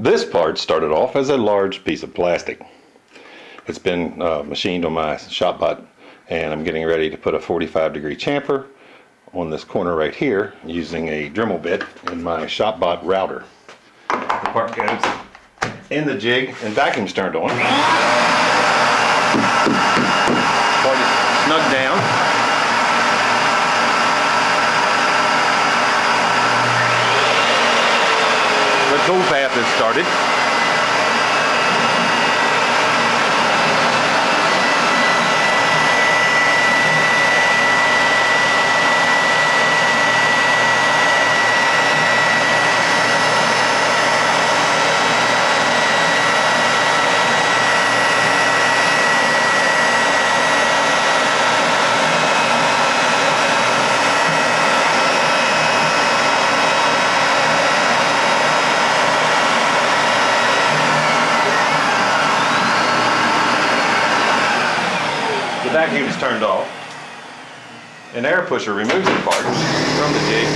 This part started off as a large piece of plastic. It's been uh, machined on my ShopBot and I'm getting ready to put a 45 degree chamfer on this corner right here using a Dremel bit in my ShopBot router. The part goes in the jig and vacuum's turned on. Part is snugged down. Tool path is started. Vacuum is turned off. An air pusher removes the part from the jig.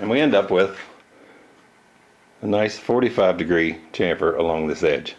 And we end up with a nice 45 degree chamfer along this edge.